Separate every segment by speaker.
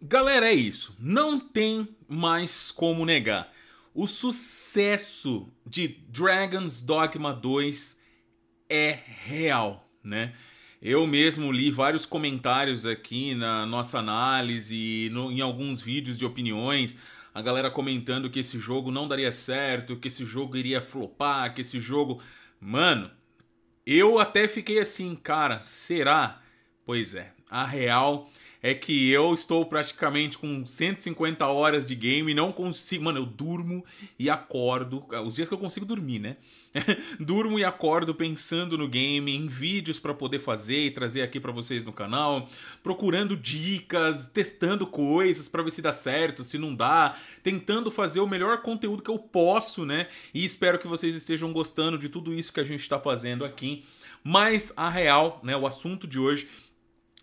Speaker 1: Galera, é isso. Não tem mais como negar. O sucesso de Dragon's Dogma 2 é real, né? Eu mesmo li vários comentários aqui na nossa análise, no, em alguns vídeos de opiniões, a galera comentando que esse jogo não daria certo, que esse jogo iria flopar, que esse jogo. Mano, eu até fiquei assim, cara, será? Pois é, a real é que eu estou praticamente com 150 horas de game e não consigo. Mano, eu durmo e acordo. Os dias que eu consigo dormir, né? durmo e acordo pensando no game, em vídeos para poder fazer e trazer aqui para vocês no canal, procurando dicas, testando coisas para ver se dá certo, se não dá, tentando fazer o melhor conteúdo que eu posso, né? E espero que vocês estejam gostando de tudo isso que a gente está fazendo aqui. Mas a real, né, o assunto de hoje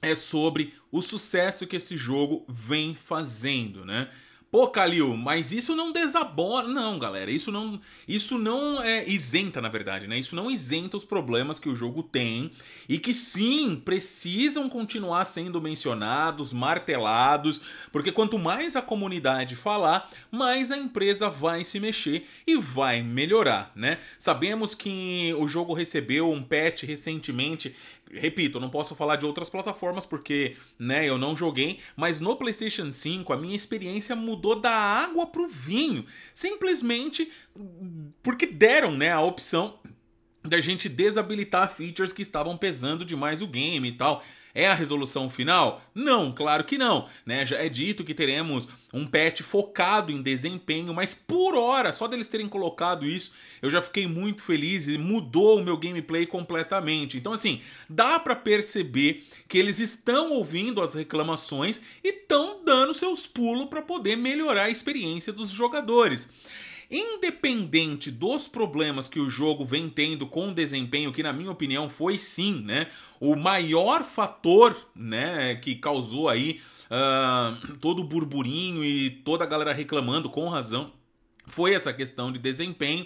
Speaker 1: é sobre o sucesso que esse jogo vem fazendo, né? Pô, Kalil, mas isso não desabona. Não, galera, isso não, isso não é isenta, na verdade, né? Isso não isenta os problemas que o jogo tem e que sim, precisam continuar sendo mencionados, martelados, porque quanto mais a comunidade falar, mais a empresa vai se mexer e vai melhorar, né? Sabemos que o jogo recebeu um patch recentemente repito, eu não posso falar de outras plataformas porque, né, eu não joguei, mas no PlayStation 5 a minha experiência mudou da água pro vinho, simplesmente porque deram, né, a opção da gente desabilitar features que estavam pesando demais o game e tal. É a resolução final? Não, claro que não. Né? Já é dito que teremos um patch focado em desempenho, mas por hora, só deles terem colocado isso, eu já fiquei muito feliz e mudou o meu gameplay completamente. Então, assim, dá para perceber que eles estão ouvindo as reclamações e estão dando seus pulos para poder melhorar a experiência dos jogadores. Independente dos problemas que o jogo vem tendo com o desempenho, que na minha opinião foi sim, né, o maior fator, né, que causou aí uh, todo o burburinho e toda a galera reclamando com razão, foi essa questão de desempenho.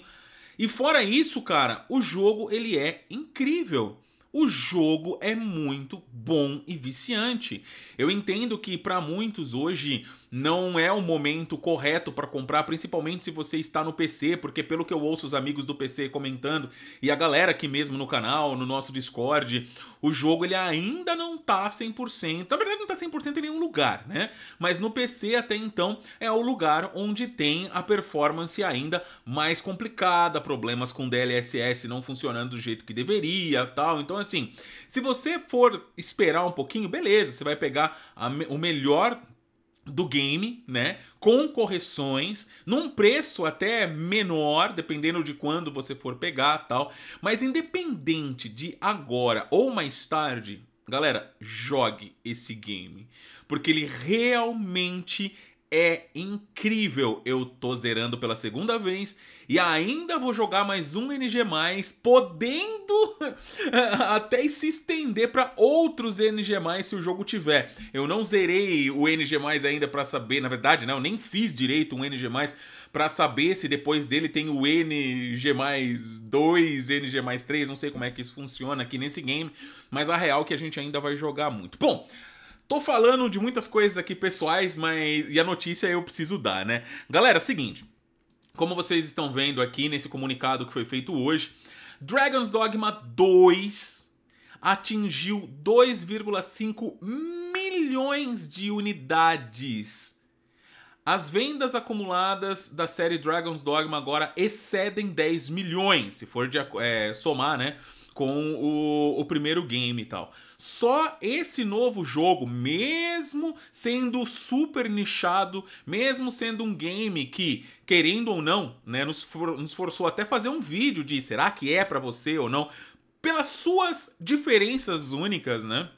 Speaker 1: E fora isso, cara, o jogo ele é incrível o jogo é muito bom e viciante. Eu entendo que para muitos hoje não é o momento correto para comprar, principalmente se você está no PC, porque pelo que eu ouço os amigos do PC comentando e a galera aqui mesmo no canal, no nosso Discord, o jogo ele ainda não tá 100%. Na verdade não tá 100% em nenhum lugar, né? Mas no PC até então é o lugar onde tem a performance ainda mais complicada, problemas com DLSS não funcionando do jeito que deveria, tal. Então assim, se você for esperar um pouquinho, beleza, você vai pegar a, o melhor do game, né? Com correções, num preço até menor, dependendo de quando você for pegar tal. Mas independente de agora ou mais tarde, galera, jogue esse game. Porque ele realmente é incrível. Eu tô zerando pela segunda vez e ainda vou jogar mais um NG+, podendo até se estender para outros NG+, se o jogo tiver. Eu não zerei o NG+, ainda para saber, na verdade, não, nem fiz direito um NG+, para saber se depois dele tem o NG mais 2, NG mais 3, não sei como é que isso funciona aqui nesse game, mas a real é que a gente ainda vai jogar muito. Bom, Tô falando de muitas coisas aqui pessoais, mas e a notícia eu preciso dar, né? Galera, seguinte, como vocês estão vendo aqui nesse comunicado que foi feito hoje, Dragon's Dogma 2 atingiu 2,5 milhões de unidades. As vendas acumuladas da série Dragon's Dogma agora excedem 10 milhões, se for de, é, somar, né, com o, o primeiro game e tal. Só esse novo jogo, mesmo sendo super nichado, mesmo sendo um game que, querendo ou não, né, nos, for, nos forçou até fazer um vídeo de será que é para você ou não, pelas suas diferenças únicas, né?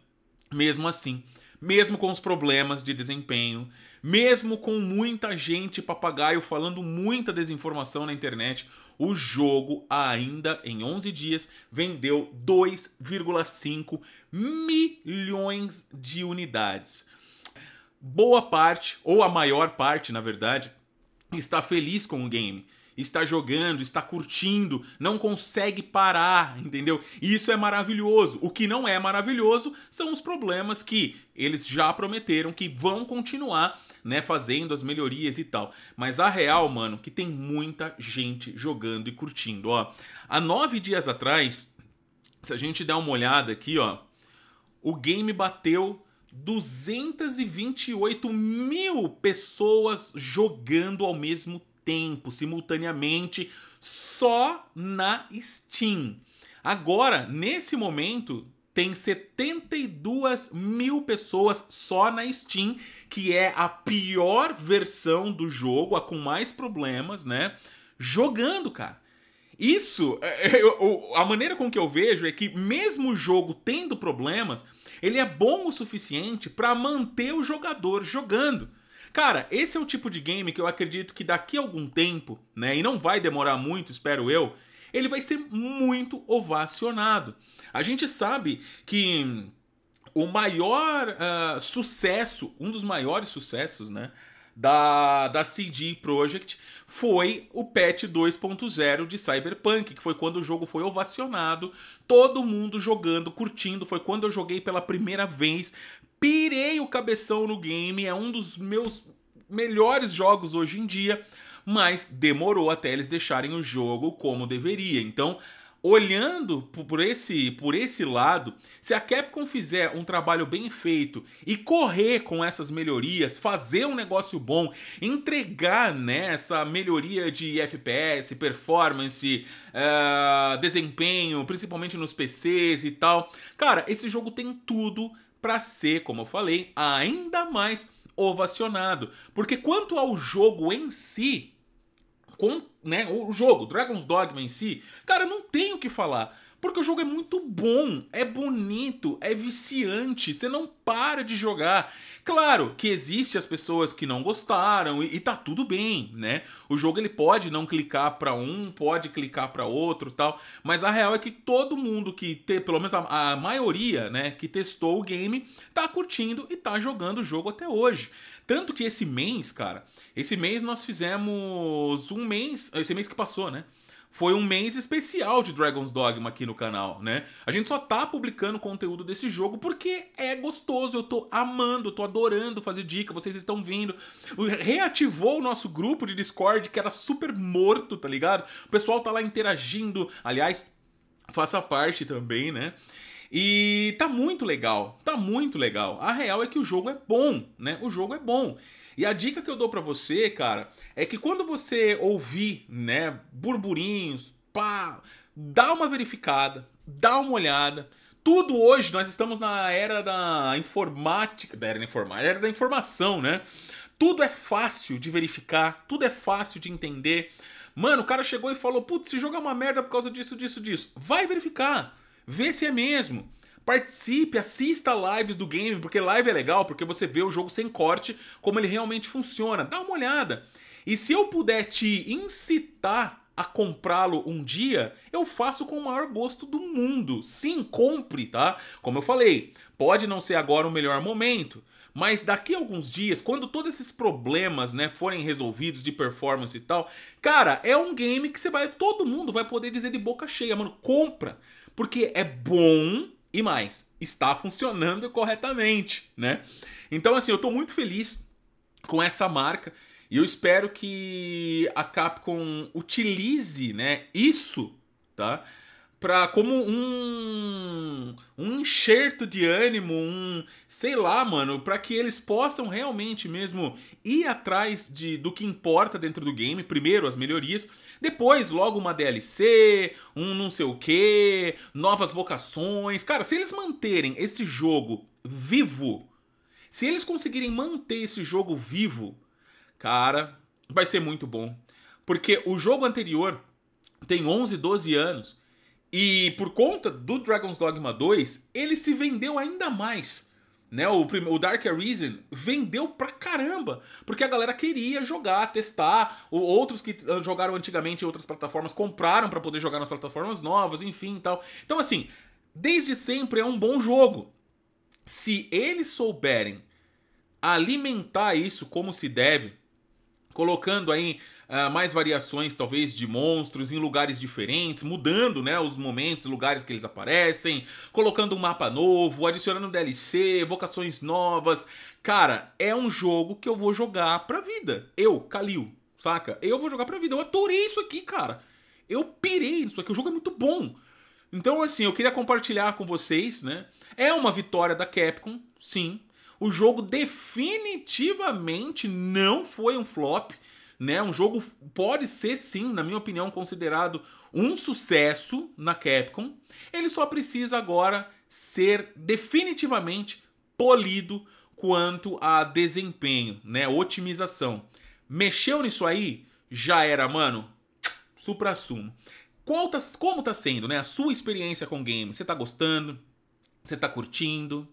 Speaker 1: Mesmo assim, mesmo com os problemas de desempenho, mesmo com muita gente papagaio falando muita desinformação na internet, o jogo ainda em 11 dias vendeu 2,5 milhões de unidades. Boa parte, ou a maior parte, na verdade, está feliz com o game. está jogando, está curtindo, não consegue parar, entendeu? E isso é maravilhoso. O que não é maravilhoso são os problemas que eles já prometeram que vão continuar, né, fazendo as melhorias e tal. Mas a real, mano, que tem muita gente jogando e curtindo, ó. Há nove dias atrás, se a gente der uma olhada aqui, ó, o game bateu 228 mil pessoas jogando ao mesmo tempo, simultaneamente, só na Steam. Agora, nesse momento, tem 72 mil pessoas só na Steam, que é a pior versão do jogo, a com mais problemas, né? Jogando, cara. Isso, a maneira com que eu vejo é que, mesmo o jogo tendo problemas, ele é bom o suficiente para manter o jogador jogando. Cara, esse é o tipo de game que eu acredito que daqui a algum tempo, né, e não vai demorar muito, espero eu, ele vai ser muito ovacionado. A gente sabe que o maior uh, sucesso, um dos maiores sucessos, né, da, da CD Projekt foi o patch 2.0 de Cyberpunk, que foi quando o jogo foi ovacionado, todo mundo jogando, curtindo, foi quando eu joguei pela primeira vez, pirei o cabeção no game, é um dos meus melhores jogos hoje em dia, mas demorou até eles deixarem o jogo como deveria. Então, olhando por esse, por esse lado, se a Capcom fizer um trabalho bem feito e correr com essas melhorias, fazer um negócio bom, entregar né, melhoria de FPS, performance, uh, desempenho, principalmente nos PCs e tal, cara, esse jogo tem tudo para ser, como eu falei, ainda mais ovacionado. Porque quanto ao jogo em si, com né, o jogo, Dragon's Dogma em si, cara, não tem o que falar. Porque o jogo é muito bom, é bonito, é viciante, você não para de jogar. Claro que existe as pessoas que não gostaram e, e tá tudo bem, né? O jogo ele pode não clicar para um, pode clicar para outro, tal, mas a real é que todo mundo que te, pelo menos a, a maioria, né, que testou o game, tá curtindo e tá jogando o jogo até hoje. Tanto que esse mês, cara, esse mês nós fizemos um mês, esse mês que passou, né? foi um mês especial de Dragon's Dogma aqui no canal, né? A gente só tá publicando conteúdo desse jogo porque é gostoso, eu tô amando, eu tô adorando fazer dica, vocês estão vindo. Reativou o nosso grupo de Discord que era super morto, tá ligado? O pessoal tá lá interagindo, aliás, faça parte também, né? E tá muito legal, tá muito legal. A real é que o jogo é bom, né? O jogo é bom. E a dica que eu dou para você, cara, é que quando você ouvir, né, burburinhos, pá, dá uma verificada, dá uma olhada. Tudo hoje, nós estamos na era da informática, da era da informática, era da informação, né? Tudo é fácil de verificar, tudo é fácil de entender. Mano, o cara chegou e falou: Putz, esse jogo é uma merda por causa disso, disso, disso. Vai verificar, vê se é mesmo. Participe, assista lives do game, porque live é legal, porque você vê o jogo sem corte, como ele realmente funciona. Dá uma olhada. E se eu puder te incitar a comprá-lo um dia, eu faço com o maior gosto do mundo. Sim, compre, tá? Como eu falei, pode não ser agora o melhor momento, mas daqui a alguns dias, quando todos esses problemas, né, forem resolvidos de performance e tal, cara, é um game que você vai, todo mundo vai poder dizer de boca cheia, mano, compra, porque é bom e mais, está funcionando corretamente, né? Então, assim, eu estou muito feliz com essa marca e eu espero que a Capcom utilize, né, isso, tá? Pra, como um, um enxerto de ânimo, um, sei lá, mano, para que eles possam realmente mesmo ir atrás de, do que importa dentro do game, primeiro as melhorias, depois logo uma DLC, um não sei o que, novas vocações. Cara, se eles manterem esse jogo vivo, se eles conseguirem manter esse jogo vivo, cara, vai ser muito bom. Porque o jogo anterior tem 11, 12 anos e por conta do Dragon's Dogma 2, ele se vendeu ainda mais. Né, o, o Dark Arisen vendeu pra caramba, porque a galera queria jogar, testar. Outros que ah, jogaram antigamente em outras plataformas compraram para poder jogar nas plataformas novas, enfim tal. Então, assim, desde sempre é um bom jogo. Se eles souberem alimentar isso como se deve, colocando aí uh, mais variações, talvez, de monstros em lugares diferentes, mudando né, os momentos, lugares que eles aparecem, colocando um mapa novo, adicionando DLC, vocações novas. Cara, é um jogo que eu vou jogar pra vida. Eu, Kalil, saca? Eu vou jogar pra vida. Eu adorei isso aqui, cara. Eu pirei nisso aqui. O jogo é muito bom. Então, assim, eu queria compartilhar com vocês, né? É uma vitória da Capcom, sim. O jogo definitivamente não foi um flop né? Um jogo pode ser sim, na minha opinião, considerado um sucesso na Capcom. Ele só precisa agora ser definitivamente polido quanto a desempenho, né? Otimização. Mexeu nisso aí? Já era, mano. Supra-sumo. Tá, como tá sendo, né? A sua experiência com o game? Você tá gostando? Você tá curtindo?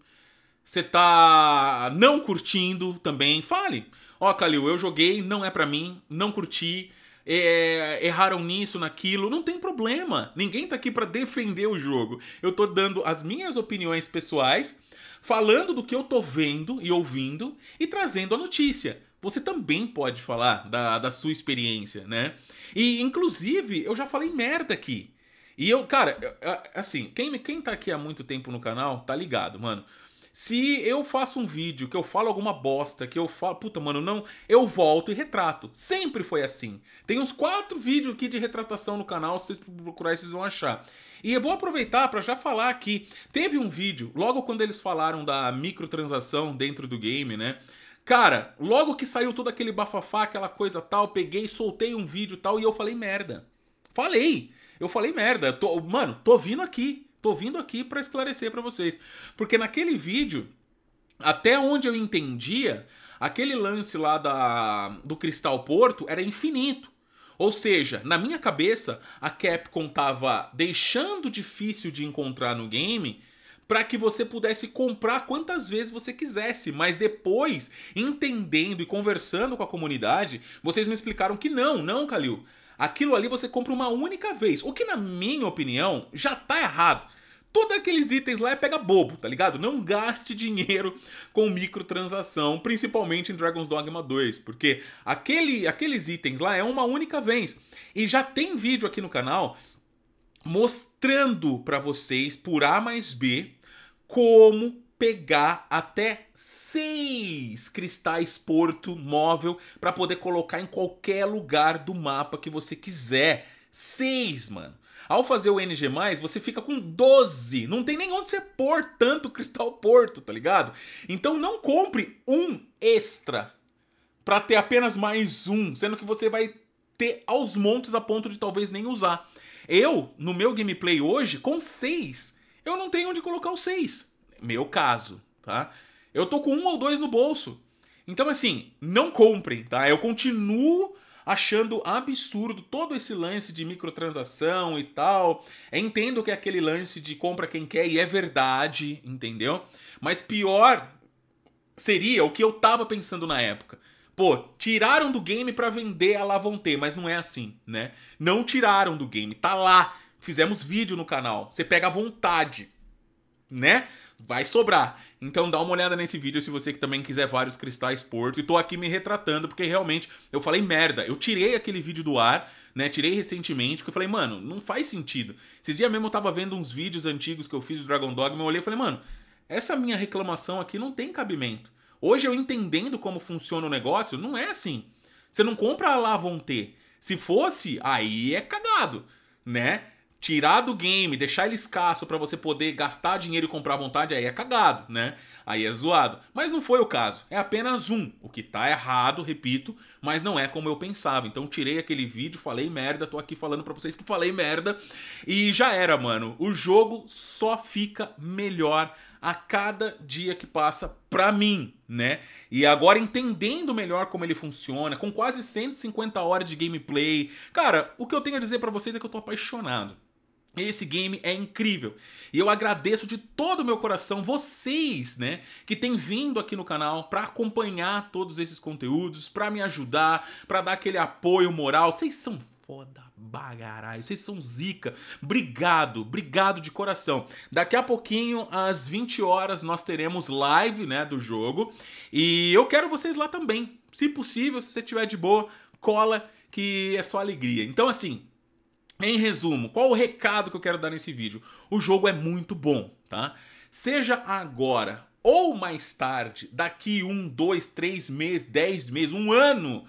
Speaker 1: Você tá não curtindo também? Fale. Ó, oh, Kalil, eu joguei, não é para mim, não curti, é, erraram nisso, naquilo, não tem problema. Ninguém tá aqui para defender o jogo. Eu tô dando as minhas opiniões pessoais, falando do que eu tô vendo e ouvindo e trazendo a notícia. Você também pode falar da, da sua experiência, né? E, inclusive, eu já falei merda aqui. E eu, cara, assim, quem, quem tá aqui há muito tempo no canal tá ligado, mano. Se eu faço um vídeo que eu falo alguma bosta, que eu falo, puta, mano, não, eu volto e retrato. Sempre foi assim. Tem uns quatro vídeos aqui de retratação no canal, se vocês procurarem, vocês vão achar. E eu vou aproveitar para já falar aqui. Teve um vídeo, logo quando eles falaram da microtransação dentro do game, né? Cara, logo que saiu todo aquele bafafá, aquela coisa tal, peguei, soltei um vídeo tal e eu falei merda. Falei! Eu falei merda. Tô, mano, tô vindo aqui. Tô vindo aqui para esclarecer para vocês. Porque naquele vídeo, até onde eu entendia, aquele lance lá da, do Cristal Porto era infinito. Ou seja, na minha cabeça, a Capcom tava deixando difícil de encontrar no game para que você pudesse comprar quantas vezes você quisesse, mas depois, entendendo e conversando com a comunidade, vocês me explicaram que não, não, Kalil. Aquilo ali você compra uma única vez. O que, na minha opinião, já tá errado. Todos aqueles itens lá é pega bobo, tá ligado? Não gaste dinheiro com microtransação, principalmente em Dragon's Dogma 2, porque aquele, aqueles itens lá é uma única vez. E já tem vídeo aqui no canal mostrando para vocês por A mais B como pegar até seis cristais porto móvel para poder colocar em qualquer lugar do mapa que você quiser. Seis, mano. Ao fazer o NG+, você fica com 12. Não tem nem onde você pôr tanto cristal porto, tá ligado? Então não compre um extra para ter apenas mais um, sendo que você vai ter aos montes a ponto de talvez nem usar. Eu, no meu gameplay hoje, com seis, eu não tenho onde colocar os seis meu caso, tá? Eu tô com um ou dois no bolso. Então, assim, não comprem, tá? Eu continuo achando absurdo todo esse lance de microtransação e tal. entendo que é aquele lance de compra quem quer e é verdade, entendeu? Mas pior seria o que eu tava pensando na época. Pô, tiraram do game para vender a Lavonte, mas não é assim, né? Não tiraram do game, tá lá. Fizemos vídeo no canal. Você pega à vontade, né? Vai sobrar. Então dá uma olhada nesse vídeo se você também quiser vários cristais porto. E tô aqui me retratando porque realmente eu falei merda. Eu tirei aquele vídeo do ar, né? Tirei recentemente porque eu falei, mano, não faz sentido. Esses dias mesmo eu tava vendo uns vídeos antigos que eu fiz do Dragon Dogma, eu olhei e falei, mano, essa minha reclamação aqui não tem cabimento. Hoje eu entendendo como funciona o negócio, não é assim. Você não compra a ter. Se fosse, aí é cagado, né? Tirar do game, deixar ele escasso para você poder gastar dinheiro e comprar à vontade, aí é cagado, né? Aí é zoado. Mas não foi o caso. É apenas um. O que tá errado, repito, mas não é como eu pensava. Então tirei aquele vídeo, falei merda, tô aqui falando para vocês que falei merda e já era, mano. O jogo só fica melhor a cada dia que passa pra mim, né? E agora entendendo melhor como ele funciona, com quase 150 horas de gameplay. Cara, o que eu tenho a dizer para vocês é que eu tô apaixonado. Esse game é incrível. E eu agradeço de todo o meu coração vocês, né, que têm vindo aqui no canal para acompanhar todos esses conteúdos, para me ajudar, para dar aquele apoio moral. Vocês são foda bagaralho. Vocês são zica. Obrigado, obrigado de coração. Daqui a pouquinho, às 20 horas, nós teremos live, né, do jogo. E eu quero vocês lá também. Se possível, se você tiver de boa, cola que é só alegria. Então, assim, em resumo, qual o recado que eu quero dar nesse vídeo? O jogo é muito bom, tá? Seja agora ou mais tarde, daqui um, dois, três meses, dez meses, um ano,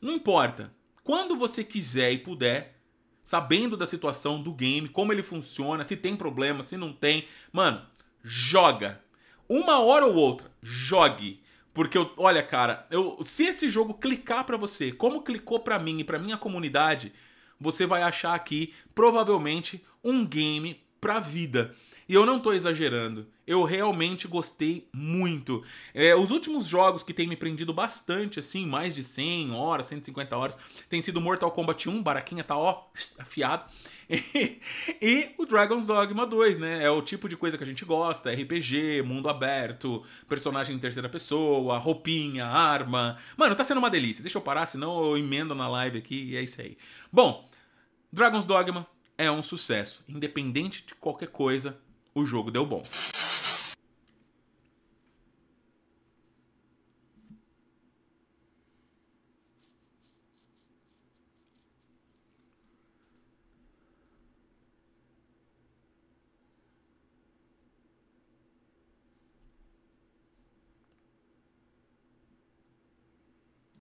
Speaker 1: não importa. Quando você quiser e puder, sabendo da situação do game, como ele funciona, se tem problema, se não tem, mano, joga. Uma hora ou outra, jogue. Porque eu, olha, cara, eu, se esse jogo clicar para você, como clicou para mim e para minha comunidade, você vai achar aqui provavelmente um game pra vida. E eu não tô exagerando. Eu realmente gostei muito. É, os últimos jogos que tem me prendido bastante, assim, mais de 100 horas, 150 horas, tem sido Mortal Kombat 1, Baraquinha tá, ó, afiado. E, e, o Dragon's Dogma 2, né? É o tipo de coisa que a gente gosta: RPG, mundo aberto, personagem em terceira pessoa, roupinha, arma. Mano, tá sendo uma delícia. Deixa eu parar, senão eu emendo na live aqui e é isso aí. Bom, Dragon's Dogma é um sucesso. Independente de qualquer coisa, o jogo deu bom.